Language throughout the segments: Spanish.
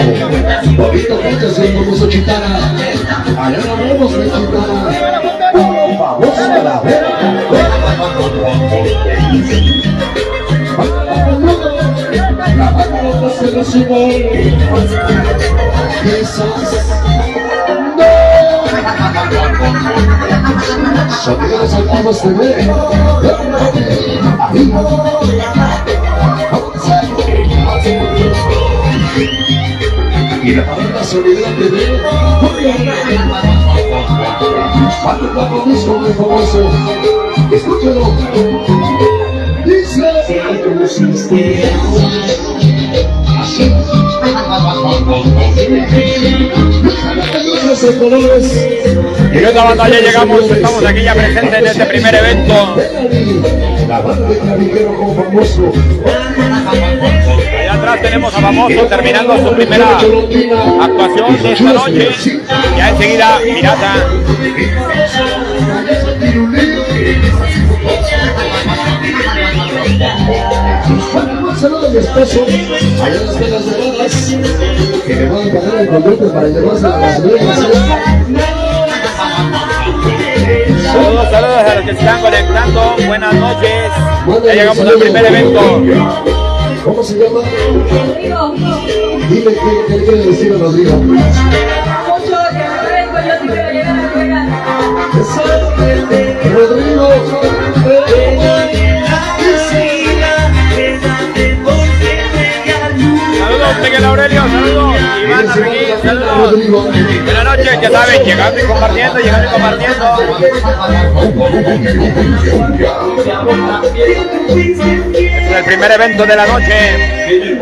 Pechas y el famoso Chitara. Allá la vemos, mi Chitara. Vamos a la La mano se lo sube. Quizás Sonidos Salvados TV. Ahí. Cuando muy famoso. Escúchalo. Dice. Así. Y en esta banda ya llegamos, estamos aquí ya presentes en este primer evento. La banda de con famoso. Allá atrás tenemos a Famoso terminando su primera actuación de esta noche. Ya enseguida Pirata. Un saludo a mi esposo, que me van a pagar el conducto para llevarse a las. Saludos, saludos a los que están conectando. Buenas noches. Ya llegamos al primer evento. ¿Cómo se llama? Dime qué, qué quiere decir a Rodrigo. Rodrigo. Saludos, Miguel Aurelio. Saludos. Iván Arreguín. Saludos. Buenas noches, ya saben, llegando y compartiendo, llegando y compartiendo. El primer evento de la noche.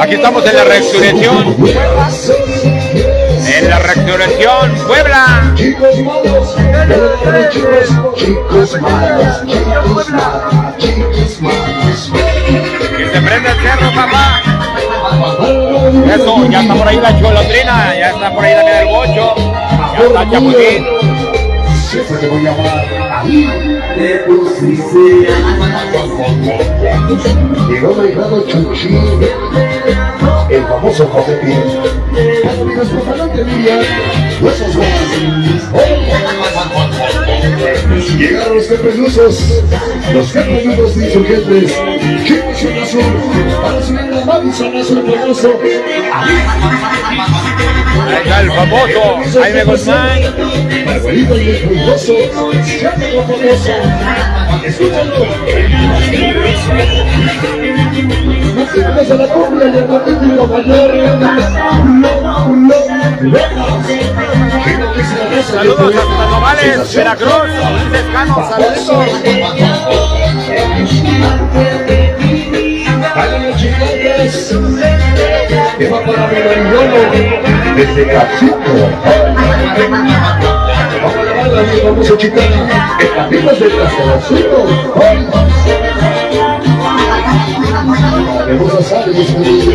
Aquí estamos en la resurrección. En la resurrección, Puebla. Chicos malos, pero chicos, chicos malos, chicos malos, chicos malos. Que se prende el cerro, papá. Eso, ya está por ahí la cholondrina, ya está por ahí también el bocho, ya está el. Siempre te voy a el famoso Josepín. Amigos, por favor, te diría, huesos Llegaron los pelusos, los carpeludos de insurgentes, en azul, para subir la Madison azul famoso. Ahí está el famoso Jaime Guzmán. Margarito y el famoso. Escúchalo. A la y el capítulo mayor. Saludos hasta Nogales, Veracruz, Descano, saludos. Que desde. Vamos a lavarla, mi famoso chicana, en patitas de trastoracito. Vamos a salir, mis amigos.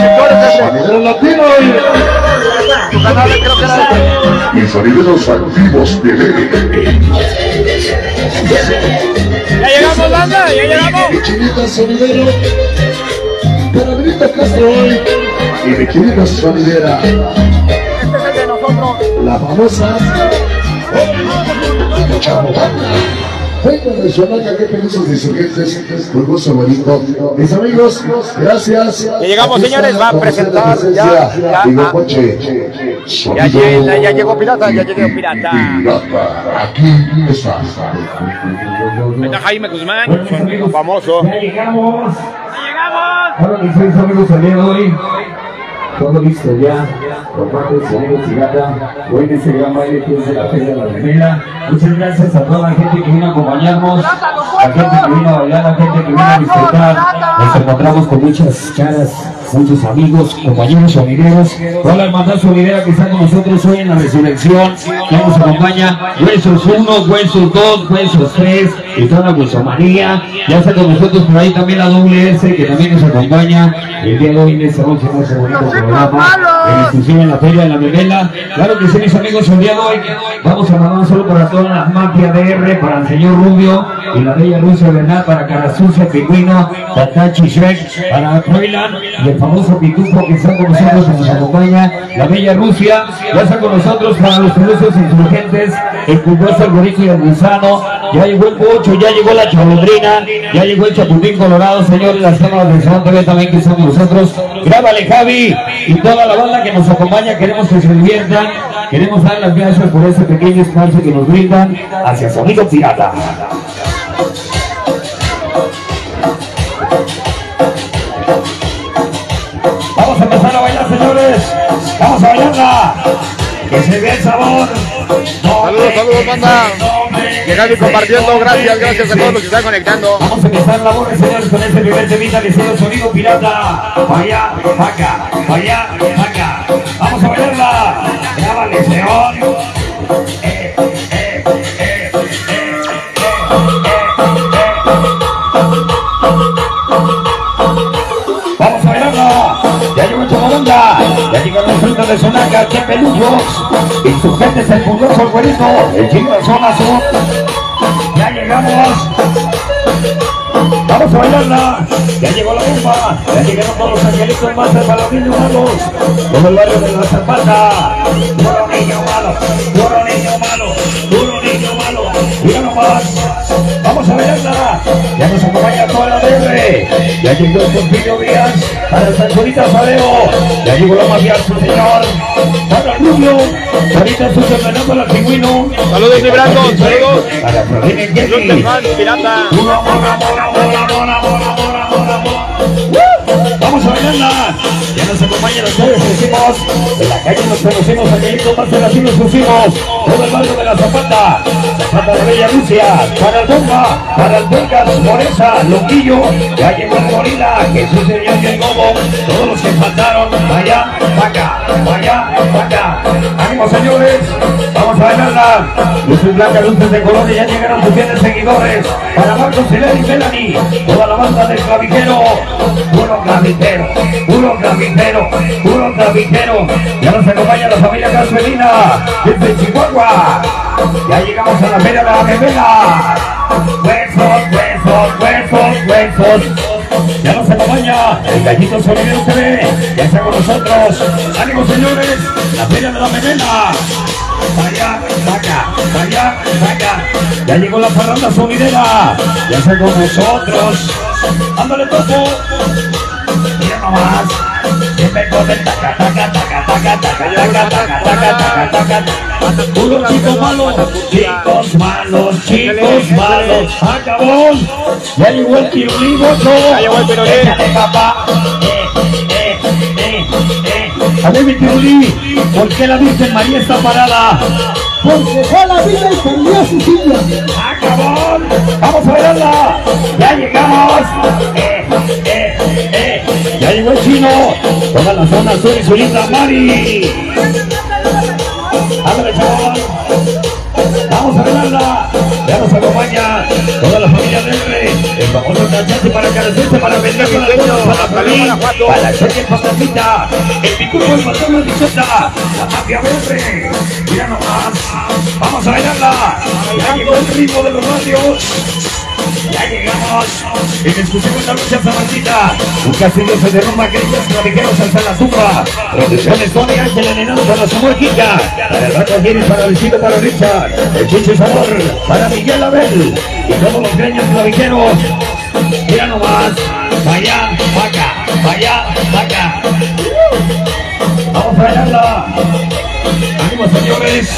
Y. Sonidero latino Tu canal creo que era TV. Ya llegamos, banda, ya llegamos. Chinita sonidero. Para Castro hoy. Y mi chinita sonidera. Este es el de nosotros. La famosa. Venga de su alaca, qué pelusos de insurgentes, gusto bonito. Mis amigos, gracias. Ya llegamos, Aquí señores, va a presentar ya- ya- ah. Coche. Ya, ya, ya llegó Pirata, ya llegó Pirata. Pirata, aquí está. Está Jaime Guzmán, sonido famoso. Ya llegamos. Ya llegamos. Hola mis amigos el día de hoy. Todo listo ya. Parte del señor Chigata, hoy en ese gran baile que es de la Feria de la. Muchas gracias a toda la gente que vino a acompañarnos, la gente que vino a bailar, la gente que vino a disfrutar. Nos encontramos con muchas caras muchos amigos, compañeros sonideros, toda la hermandad sonidera que está con nosotros hoy en la resurrección, que nos acompaña, Huesos 1, Huesos 2, Huesos 3, y toda la huesomanía, ya está con nosotros por ahí también la doble S, que también nos acompaña el día de hoy en esta noche, este bonito programa, en en la Feria de la Memela. Claro que sí, mis amigos, el día de hoy vamos a mandar solo para toda la mafia DR, para el señor Rubio y la bella Rusia Bernal, para Carasucia, Pingüino, Tatachi Shrek, para Froilan y el famoso Pitufo que está con nosotros, que nos acompaña, la bella Rusia, ya está con nosotros para los famosos insurgentes, el Pulgoso, el Boricua y el Gusano, ya llegó el Bocho, ya llegó la Cholondrina, ya llegó el Chapulín Colorado, señores, las cámaras de Salón TV también que con nosotros, grábale Javi y toda la banda que nos acompaña, queremos que se diviertan, queremos dar las gracias por ese pequeño espacio que nos brindan hacia Sonido Pirata. Vamos a empezar a bailar, señores. Vamos a bailarla. Que se vea el sabor. Saludos, saludos, banda. Llegando y compartiendo, gracias, gracias a todos los que están conectando. Vamos a empezar la boda, señores, con este que se llama Sonido Pirata. Vaya, vaca, vaya, vaca. Vamos a bailarla. Grábale, señor. Frutos de Sonaca, que pelujos. Insurgentes, el curioso, el güerito. El chico de zona sur. Ya llegamos. Vamos a bailarla. Ya llegó la bomba. Ya llegaron todos los angelitos más para los niños malos. Todo el barrio de la Zapata. Puro niño malo. Puro niño malo. Puro niño malo. Mira nomás. Vamos a bailarla. Ya nos acompaña toda la DR. Ya llegó el Porfirio Díaz. Para el San Juanita Sadeo. Ya llegó la mafia, su señor. Para Rubio. Ahorita su Fernando al pingüino. Saludos, mi Brandon, saludos. Para Florina pirata. Amor, Ya nos acompañan ustedes, decimos. En la calle nos conocemos, Angelito Marcel, así nos pusimos. Todo el barrio de la Zapata. Zapata de Bella Rusia. Para el Bomba, para el Burgas, Moreza, Loquillo. Ya llegó el Gorila, Jesús el Ñoño, el Gobo. Todos los que faltaron. Vaya, vaca, vaya, vaca. Ánimo, señores. Vamos a bailarla. Luces blancas, luces de colores, ya llegaron sus fieles seguidores. Para Marcos, Hilary y Melanie. Toda la banda del clavijero. Puro clavijero, puro clavijero, puro clavijero. Ya nos acompaña la familia Carmelina desde Chihuahua. Ya llegamos a la feria de la memela. Huesos, huesos, huesos, huesos. Ya nos acompaña el gallito sonidero TV. Ya está con nosotros. ¡Ánimo, señores! La feria de la memela. Vaya, vaca, vaya, vaca. Ya llegó la parranda sonidera. Ya está con nosotros. Ándale, topo. Mira nomás. Puro chico malo, chicos malos, chicos malos. Acabó. Ya llegó el pirulí, gozo. Ya llegó el pirulí. Échale, papá. Eh. A ver, mi ¿por qué la Virgen María está parada? Porque fue la vida y perdió su silla. ¡Acabó! ¡Vamos a verla! ¡Ya llegamos! Eh, eh, eh. ¡Ya llegó el chino! Toda la zona sur y su linda Mari. ¡Ándale, chaval! ¡Vamos a verla! Ya nos acompaña toda la familia Verde, el famoso cachete para Caracete, para vender con las cosas para Fabrín, para la Cheque Patatita, el Picuco, el Patrón, la Bichota, la Mafia Verde. Mira nomás, vamos a bailarla. Ya llegó el ritmo de los radios. Ya llegamos en exclusivo en la lucha Samartita. Un castillo se derrumba, queridos navijeros hasta la tumba. Producciones Tony Ángel Enenado para Samuel Kika. Para el Rato Guinness, para Luisito, para Richard. El Chicho Sabor, para Miguel Abel. Y todos los greños navijeros. Mira nomás. Vaya, vaca, vaya, vaca. Vamos a bailarla. Ánimo, señores.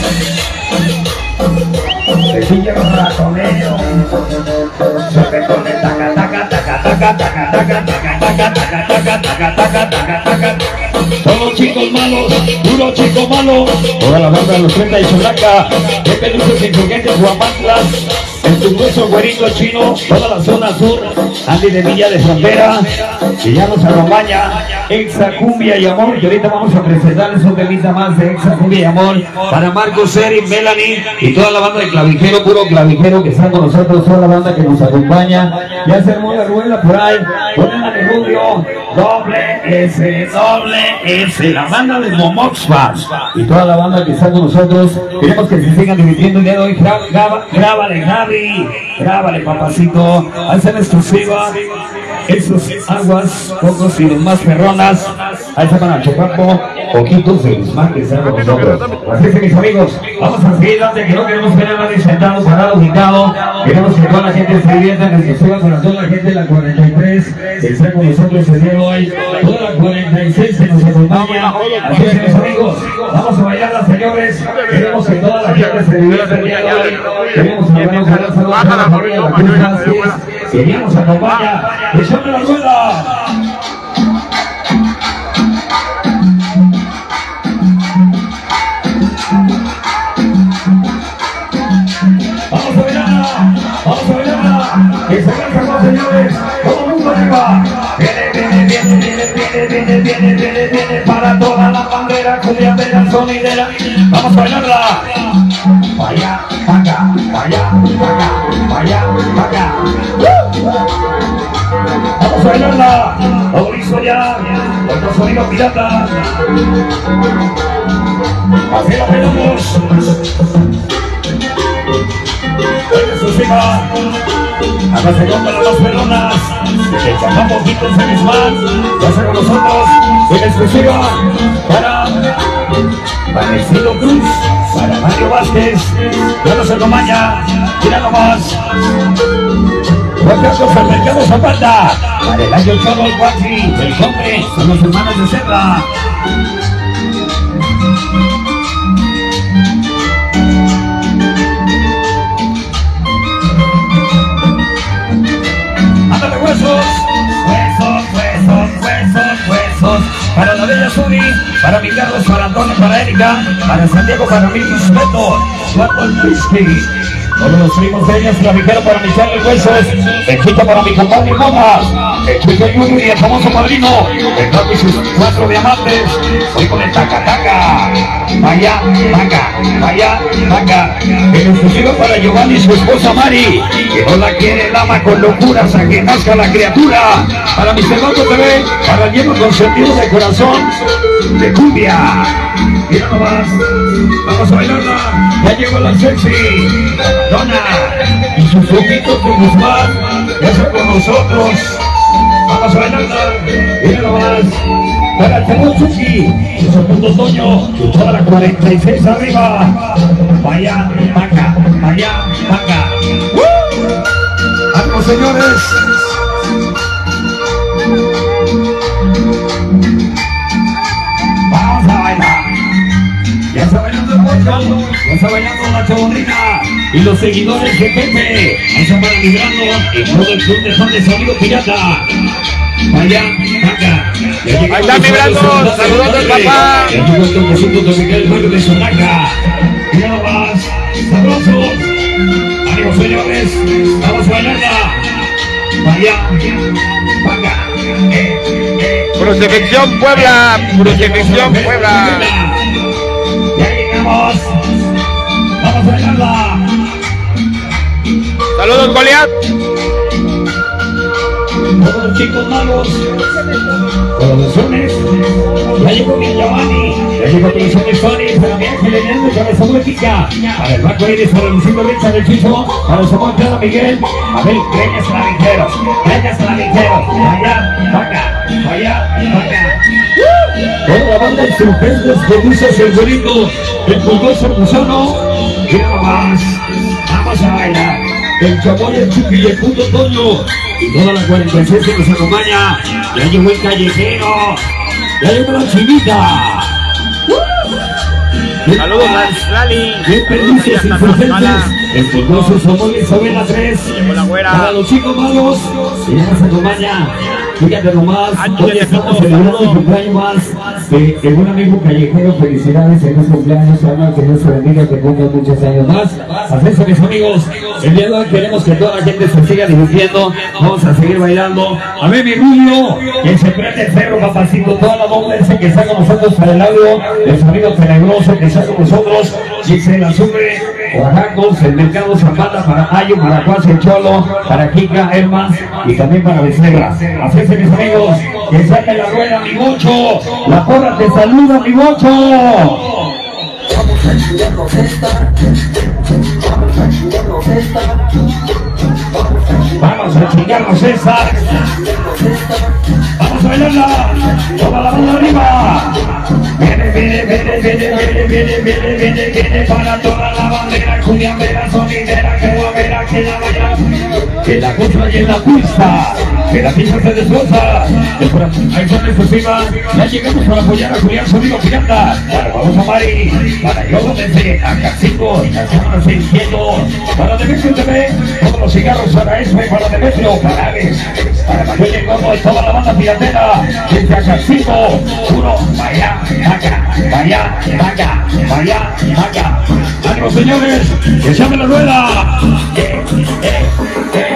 El pillo ratonero. Se me pone taca, taca, taca, taca, taca, taca, taca, taca, taca, taca, taca, taca, taca, taca. Todos chicos malos, puro chico malo. Toda la banda de los 30 de Cholaca, de peluches insurgentes Guamantlas. En tu hueso güerito chino, toda la zona sur, Andy de Villa de Frontera, Villanos Arromaña, Exa Cumbia y Amor. Y ahorita vamos a presentarles un temita más de Exa Cumbia y Amor para Marcos, Seri, Melanie y toda la banda de clavijero, puro clavijero que está con nosotros, toda la banda que nos acompaña. Ya se armó la rueda por ahí, rubio, doble S, doble S, la banda de Momoxpas y toda la banda que está con nosotros. Queremos que se sigan divirtiendo el día de hoy. Gra- graba- Grábale, Gaby, grábale, papacito. Hacen exclusiva esos aguas, cocos y demás perronas. Ahí está para Chocapo, poquitos de Guzmán que están con nosotros. Así que mis amigos, vamos a seguir antes que no queremos ver a nadie sentado, parado, ubicado. Queremos que toda la gente se divierta en exclusiva para toda la gente de la 43 que está con nosotros el día de hoy. Toda la 46 que nos acompaña. Así que mis amigos, vamos a bailar señores. Queremos que toda la gente se divierta el día de hoy. Queremos mandar un gran saludo a la familia de la Cruz Vázquez, que ya nos acompaña. ¡Echame la rueda! Sonidera. Vamos a bailarla. Vaya, acá, vaya, acá, vaya, acá. Vamos a bailarla. Listo ya. Otro sonido pirata. Así la bailamos. exclusiva a la segunda de las pelonas que llaman poquitos en ya está con nosotros en exclusiva para Vanessilo Cruz para Mario Vázquez ya no se lo maña mira nomás. Juan Carlos al Zapata para el año Chavo el el hombre son los hermanos de Serra huesos, huesos, huesos, huesos, huesos. Para la bella Suri, para mi Carlos, para Antonio, para Erika, para Santiago, para mi Eduardo el Whisky. Todos los primos de ellas, clavijero para mi Charlie Huesos, Benchita para mi compadre el Chico Junior y el famoso padrino, el y sus cuatro diamantes, hoy con el taca taca, vaya, taca, vaya, taca, el exclusivo para Giovanni y su esposa Mari, que no la quiere el ama con locuras a que nazca la criatura, para mi Cervato TV, para el lleno consentido de corazón, de cumbia, mira nomás, vamos a bailarla, ya llegó la sexy, Dona, y sus ojitos de Guzmán, ya está con nosotros, vamos a bailarla, mira nomás, para el Temuchuki, y su punto Toño, y toda la 46 arriba, vaya, vaca, vaya, vaca, ¡Vamos señores! Ya está bailando el Pocho, ya está bailando la chabondrina y los seguidores de Pepe. Van librando y todo el club de fan de sonido pirata. Vaya, acá. Ahí está vibrando, saludando al papá. El toquecito de Miguel Mario de Sonaca. Mira nomás, sabrosos. Ánimo señores, vamos a bailarla. Vaya, vaca. Eh, eh. Crucifixión Puebla, Crucifixión Puebla. Llegamos. Vamos a bailarla. Saludos, Goliat. Todos los chicos malos. Producciones. Ya llegó mi Giovanni. Ya llegó Producciones Sony. Para mi ángel Enendo. Para esa música. Para el Marco Iris. Para Luisito Richa del Chicho. Para Samuel Clara Miguel. Abel Greñas Clavijeros. Greñas Clavijeros. Allá, vaca. Allá, vaca. Toda la banda que dice el bonito. El pulgoso gusano. Mira nomás. Vamos a bailar. El chamoy, el chupi y el puto Toño. Y toda la 46 que nos acompaña. Ya llegó el callejero. Ya llegó la chinita. Saludos a Lali. Bien hasta insurgentes. Tlaxcala. Estos dos somos Isabel la 3. Llegó la güera. Para los chicos malos, y ya se acompaña. Fíjate nomás, hoy estamos celebrando el cumpleaños más de, de un amigo callejero. Felicidades en este cumpleaños, hermano, que Dios te bendiga, que cumpla muchos años más. Así es, mis amigos. El día de hoy queremos que toda la gente se siga divirtiendo. Vamos a seguir bailando. A ver, mi Rubio, que se prende el cerro, papacito. Toda la bomba ese que está con nosotros para el audio. El sonido tenebroso que está con nosotros. Dice la sube. Oaxacos, el mercado Zapata para Ayo, para Juan el Cholo, para Kika, Hermas y también para Becerra. Así es, mis amigos, que saque la rueda, mi bocho. La porra te saluda, mi bocho. Vamos a chingarnos esa. Vamos a bailarla. Toda la mano arriba. Viene, viene, viene, viene, viene, viene, viene, para toda la bandera, cuyambera, sonidera, que guapera, que la baila. Que la cosa y en la pista. Que la pista se destroza. Por ahí son exclusiva. Ya llegamos para apoyar a Julián Sonido Pirata. Para vamos a Mari. Para yo desde acá cinco. La semana sintiendo. Para Demetrio TV. Todos los cigarros para eso y para Demetrio. Para Alex. Para Manuel y Gordo y toda la banda piratera. Desde acá cinco. Uno. Vaya, vaca. Vaya, vaca. Vaya, vaca. Ánimo señores. Que llame la rueda. Eh, eh, eh,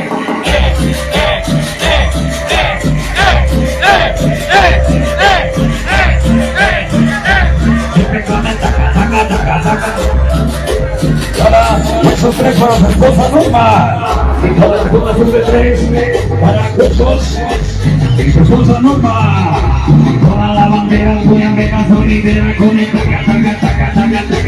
para esos tres normal. Y para las cosas de tres para cosas y cosas normal. Y para la bandera, voy a ver a con el taca, taca, taca, taca, taca.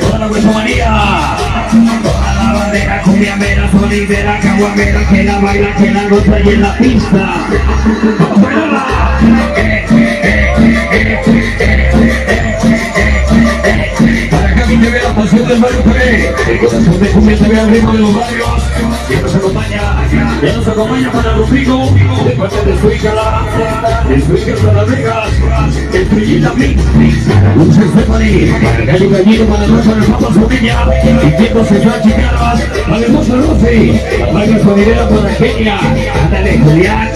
Toda la huesomanía. Toda la bandera cumbia mera, solidera, caguamera, que la baila, que la goza y en la pista. Para que a mí te vea la pasión del barrio el corazón de cumbia te vea el ritmo de los barrios. Y nos acompaña, ya nos acompaña para Rodrigo, de parte de Suícala, de Suícala para Vegas, el Trillita Blink, Luces Stephanie, para Rosa, el Papa Zunilla, Izquierdo Central Chicaras, la hermosa Rosy, Mario Sonidera para Kenia, Ándale Julián,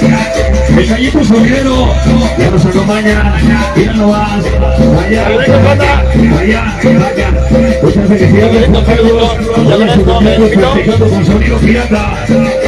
el Gallito Sonidero, ya nos acompaña, ya no vas, allá, allá, allá, muchas felicidades, ya nos acompaña, con sonido pirata,